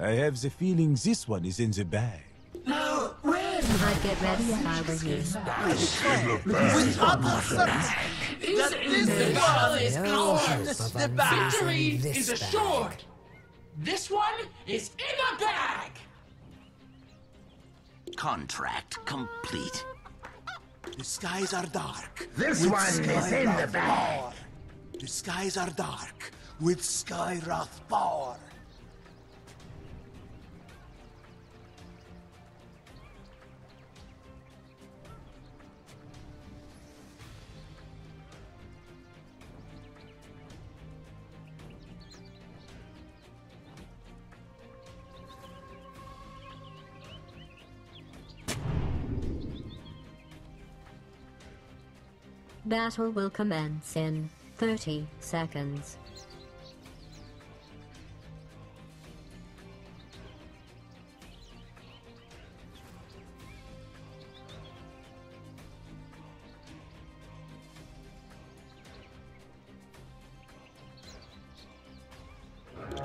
I have the feeling this one is in the bag. Now, when? I'd get ready if I were you. Is this ball is ours. The victory is assured. This one is in the bag. Contract complete. The skies are dark. This with one is in the bag. power. The skies are dark with Sky Wrath power. Battle will commence in 30 seconds.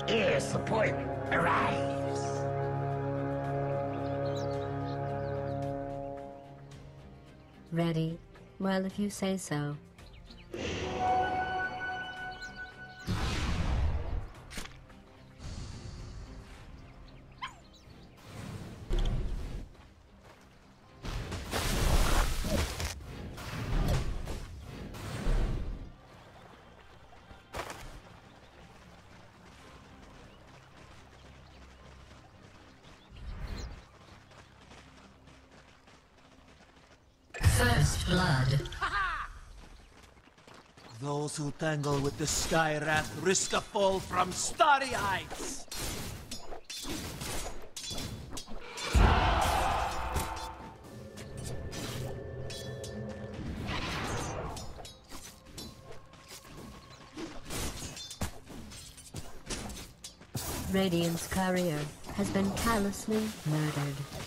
Air support arrives. Ready? Well, if you say so. Those who tangle with the Sky Wrath risk a fall from starry heights. Radiant's courier has been callously murdered.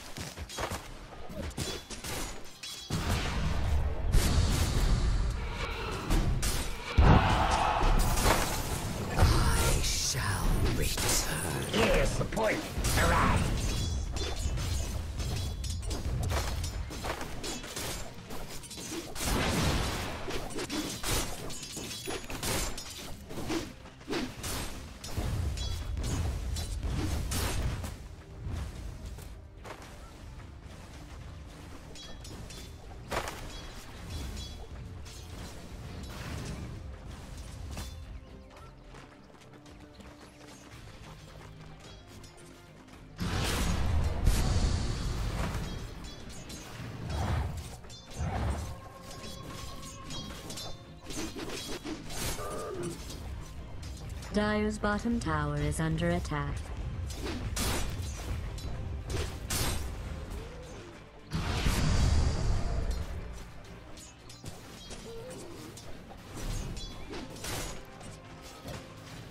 Dire's bottom tower is under attack.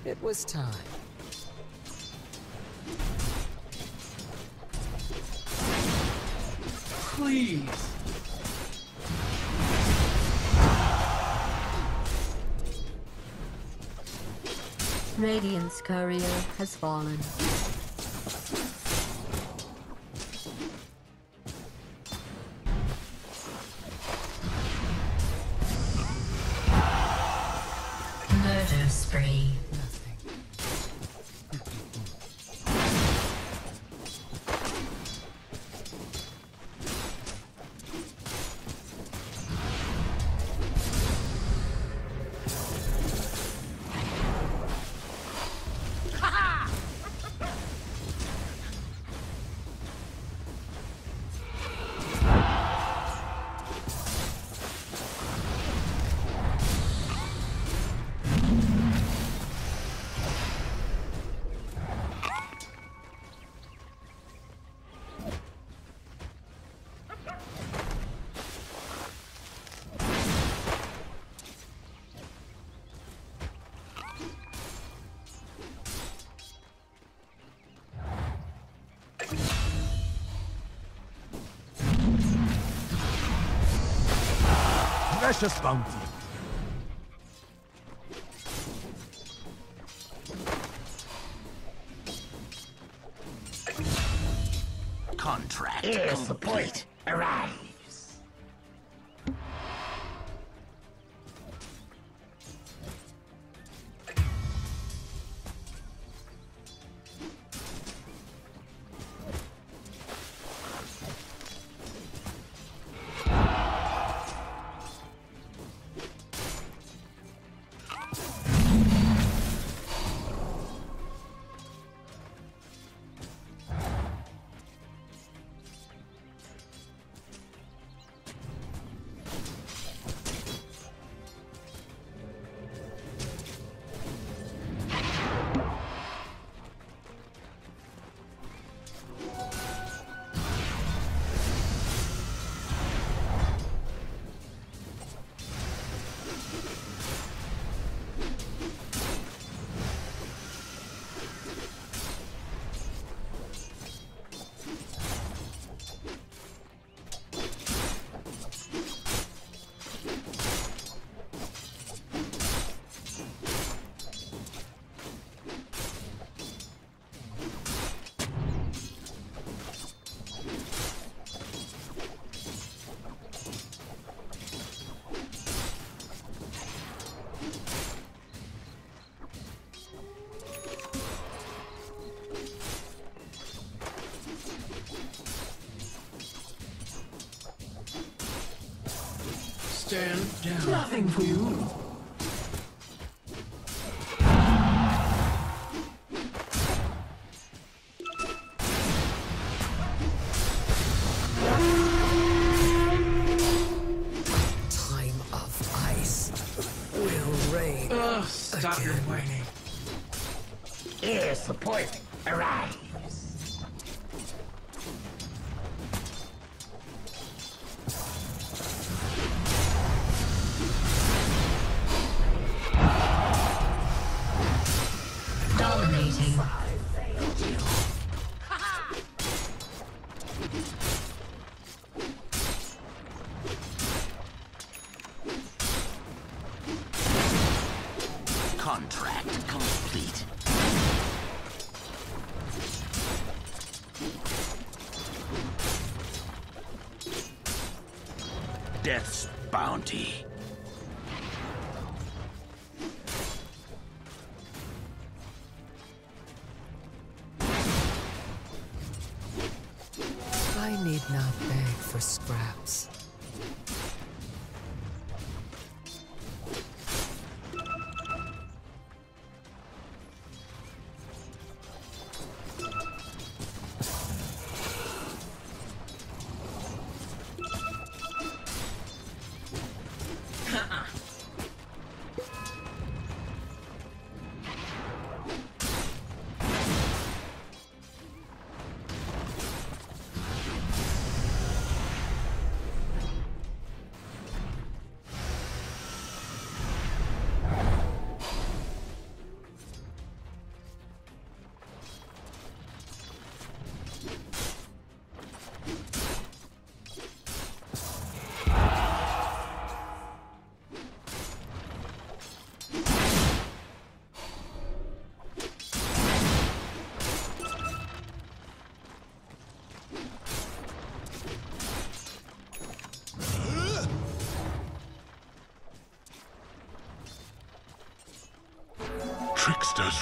It was time. Please. Radiant's courier has fallen. Precious bounty. Stand down. Nothing for you. Death's bounty. I need not beg for scraps.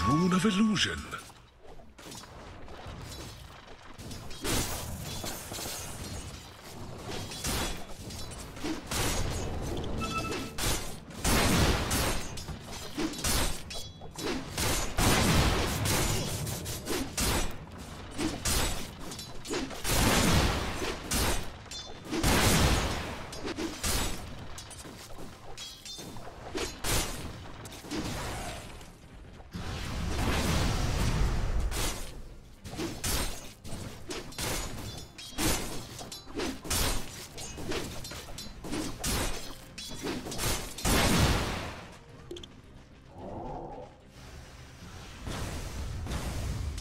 Rune of Illusion.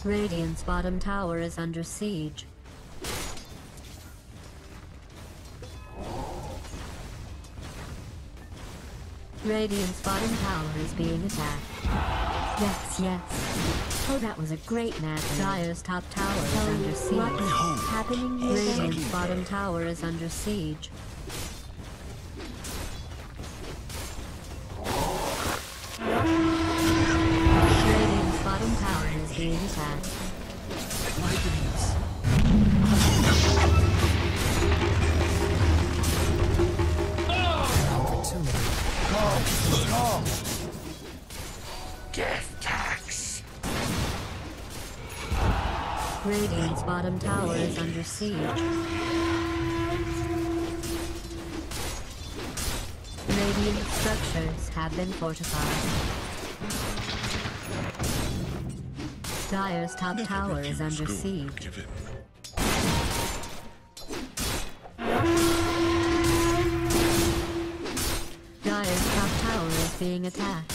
Radiant's bottom tower is under siege. Radiant's bottom tower is being attacked. Yes, yes. Oh, that was a great match. Dire's top tower is under siege. What is happening here? Radiant's bottom tower is under siege. Tower is being attacked. Death tax. Radiant's bottom tower is under siege. Radiant structures have been fortified. Dire's top tower is under siege. Dire's top tower is being attacked.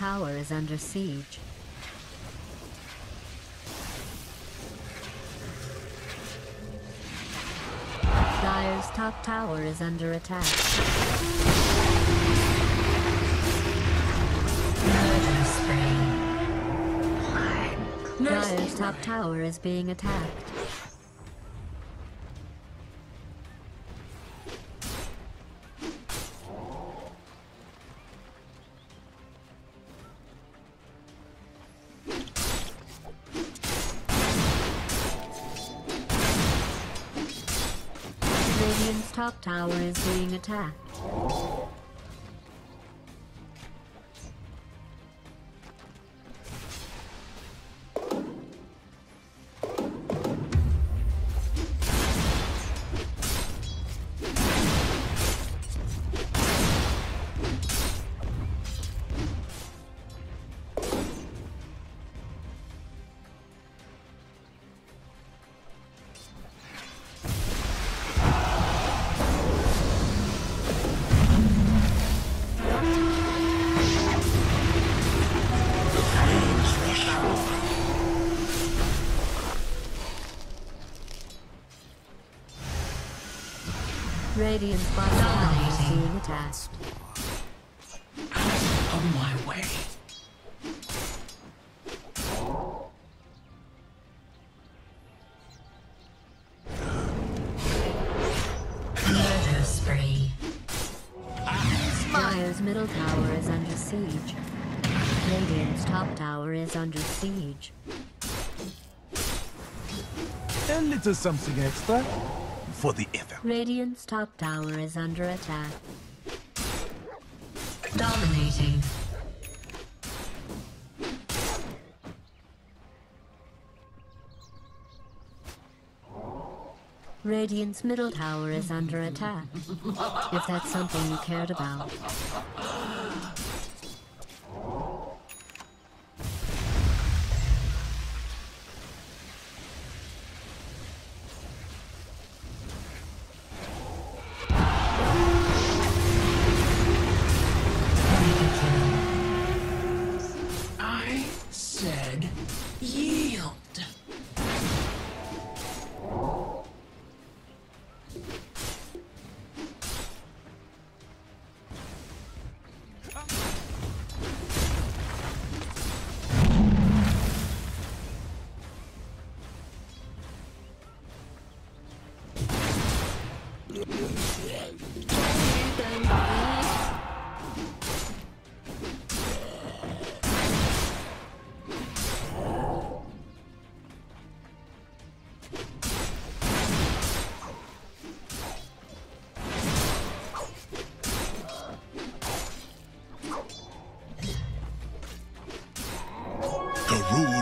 Tower is under siege. Dire's top tower is under attack. Dire's top tower is being attacked. Tower is being attacked. Radiant's bottom tower is being attacked. On my way. Murder spree. Dire's middle tower is under siege. Radiant's top tower is under siege. A little something extra for the effort. Radiant's top tower is under attack. Dominating. Radiant's middle tower is under attack. If that's something you cared about.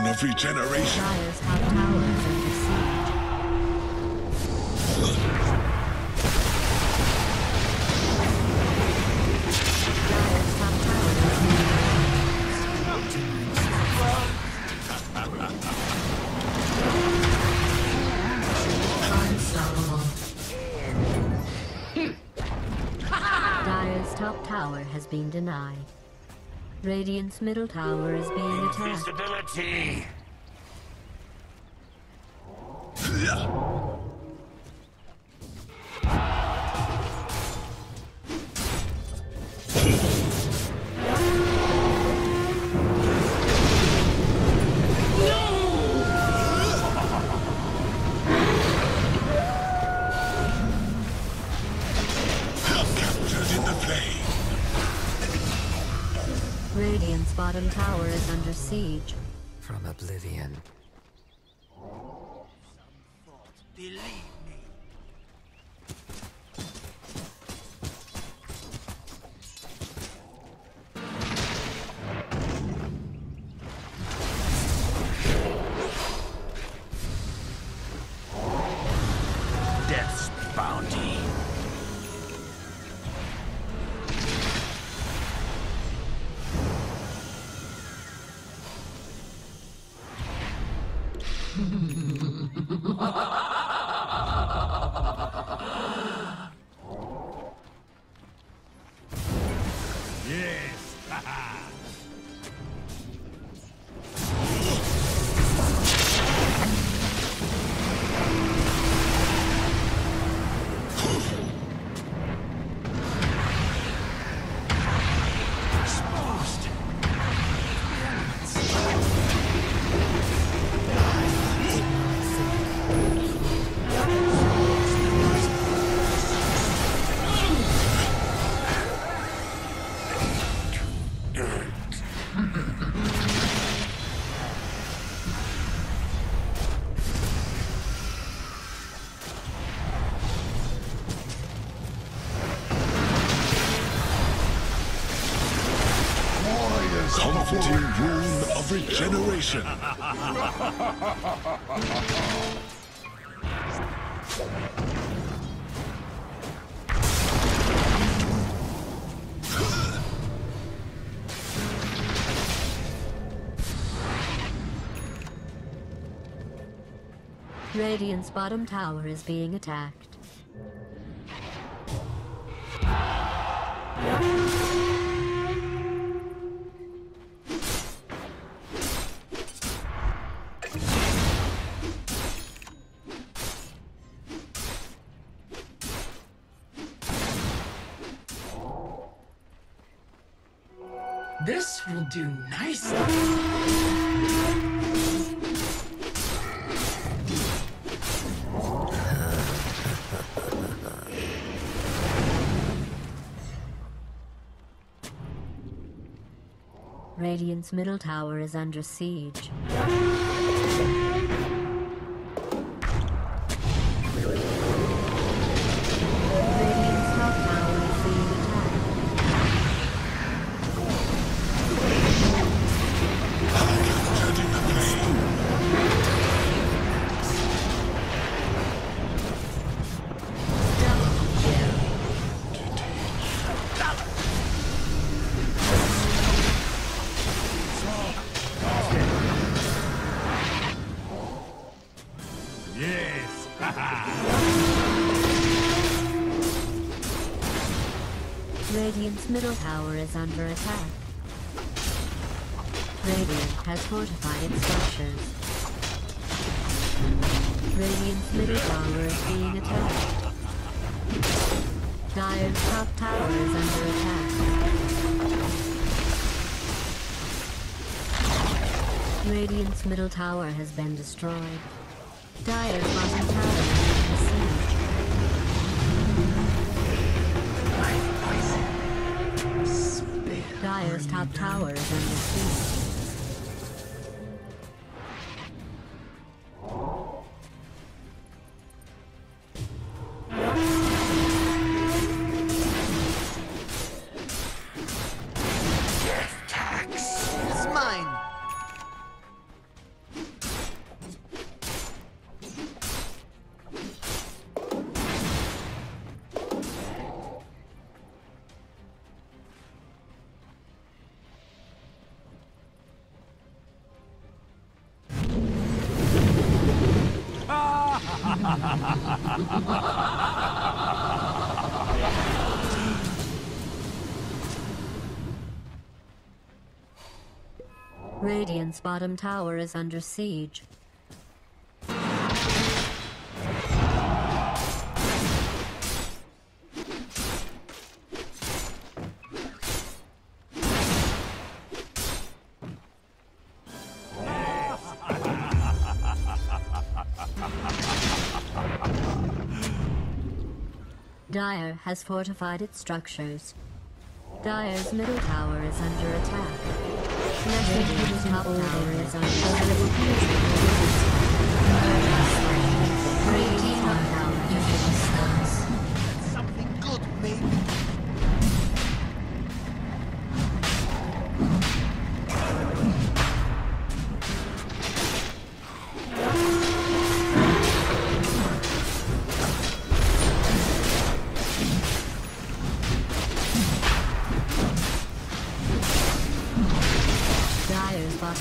Of regeneration. Dire's top tower top tower has been denied. Radiant's middle tower is being attacked. Invisibility. From oblivion. Of regeneration. Radiant's bottom tower is being attacked. Radiant's middle tower is under siege. Is under attack. Radiant has fortified its structures. Radiant's middle tower is being attacked. Dire's top tower is under attack. Radiant's middle tower has been destroyed. Dire's bottom tower Dire's top tower is under siege. Radiant's bottom tower is under siege. Dire has fortified its structures. Dire's middle tower is under attack. Radiant's top tower is under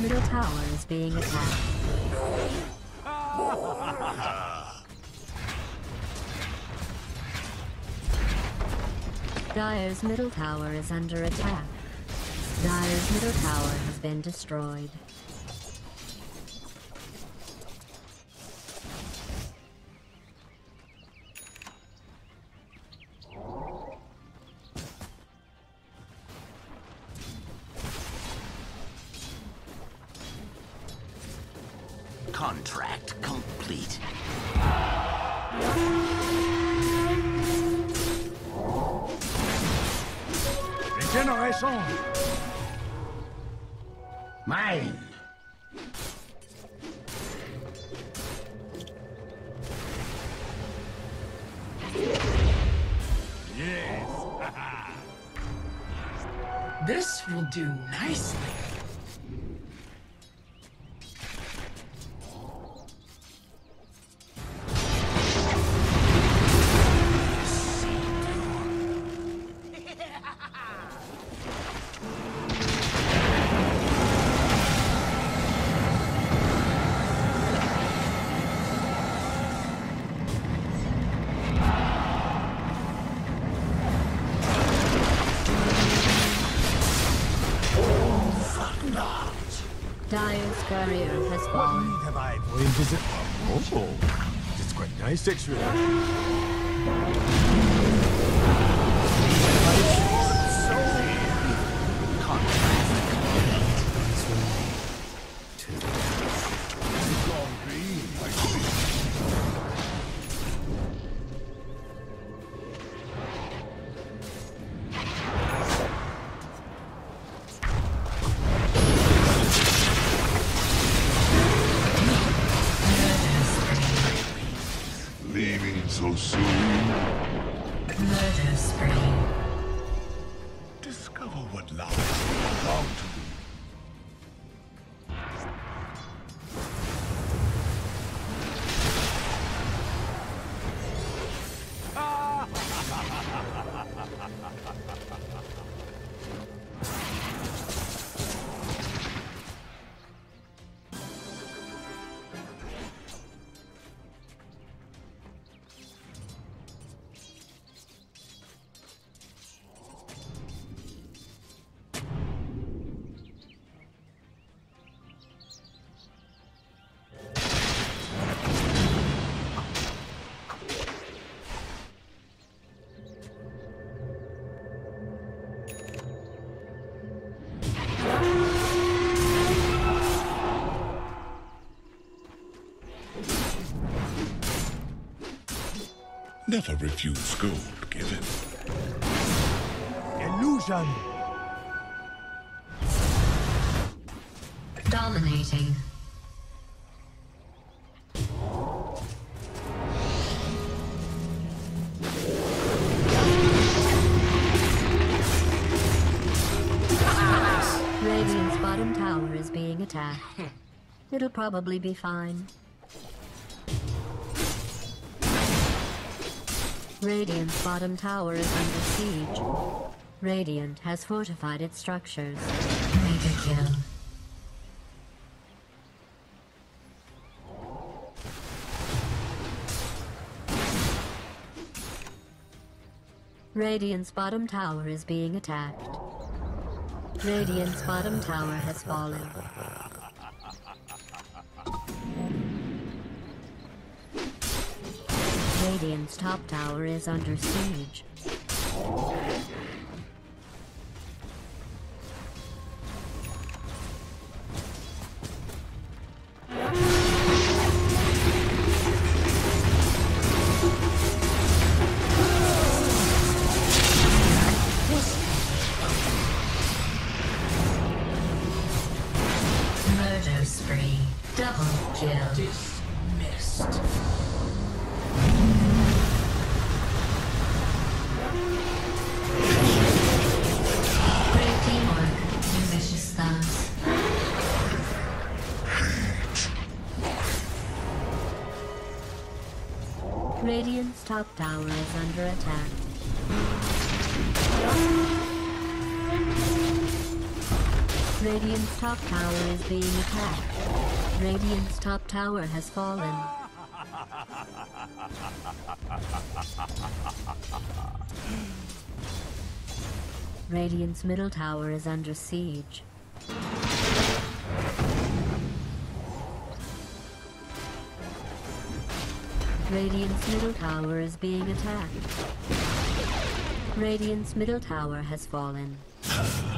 middle tower is being attacked. Dire's middle tower is under attack. Dire's middle tower has been destroyed. Contract complete. Regeneration! Mine. Dire's courier has What fallen. need have I for invisible? Oh, it's quite nice, actually. Never refuse gold given. Illusion! Dominating. Radiant's bottom tower is being attacked. It'll probably be fine. Radiant's bottom tower is under siege. Radiant has fortified its structures. Mega kill. Radiant's bottom tower is being attacked. Radiant's bottom tower has fallen. Radiant's top tower is under siege. Radiant's top tower is under attack. Radiant's top tower is being attacked. Radiant's top tower has fallen. Radiant's middle tower is under siege. Radiant's middle tower is being attacked. Radiant's middle tower has fallen.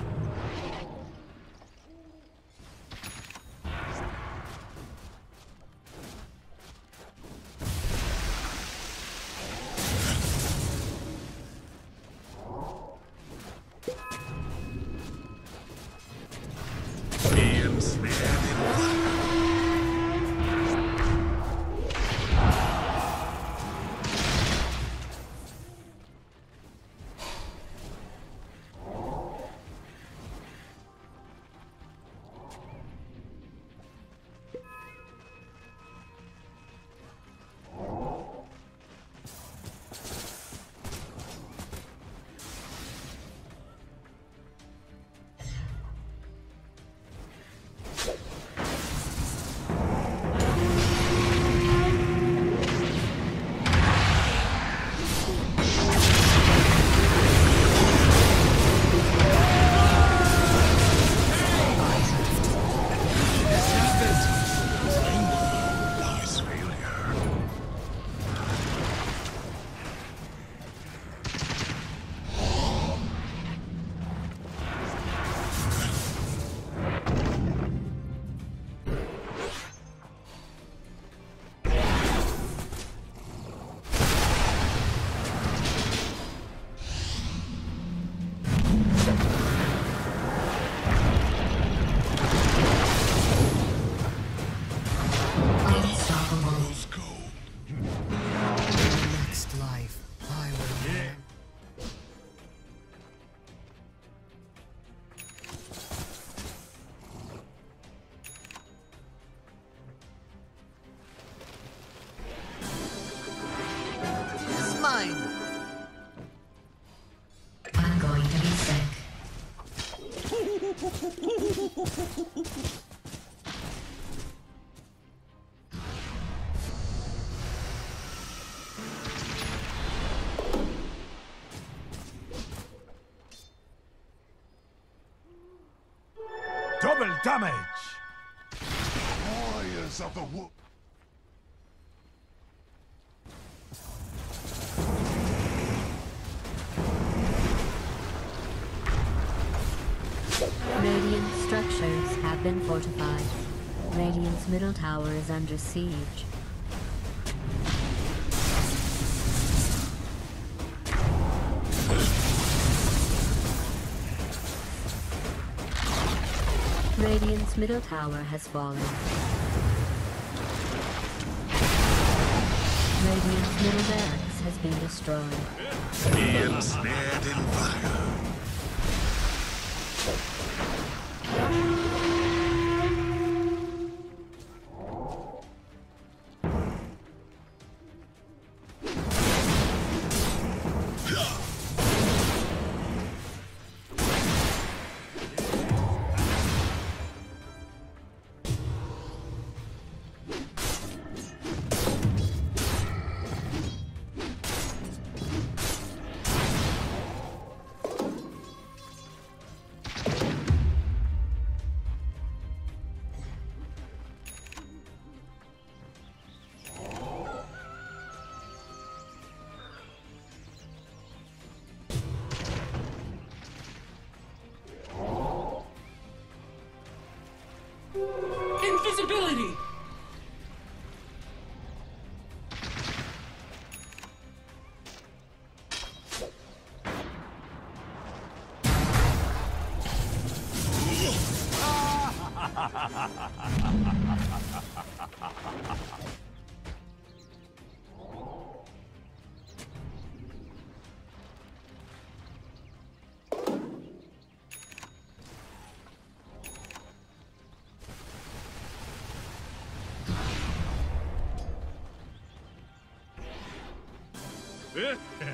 damage! Warriors of the wood. Radiant structures have been fortified. Radiant's middle tower is under siege. Radiant's middle tower has fallen. Radiant's middle barracks has been destroyed. He ensnared in fire.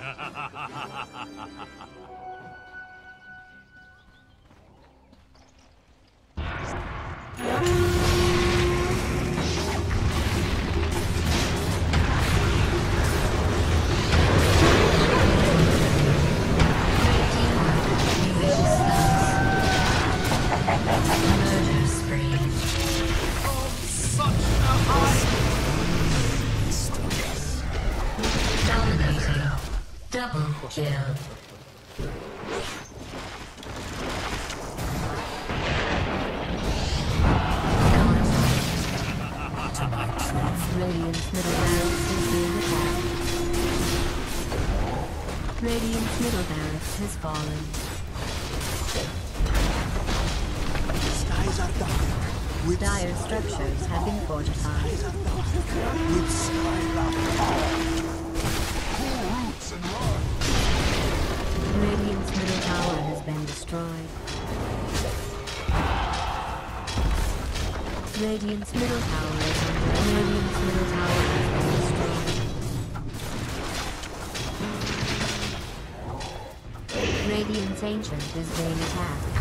哈哈哈哈哈哈哈哈哈 The ancient is being attacked.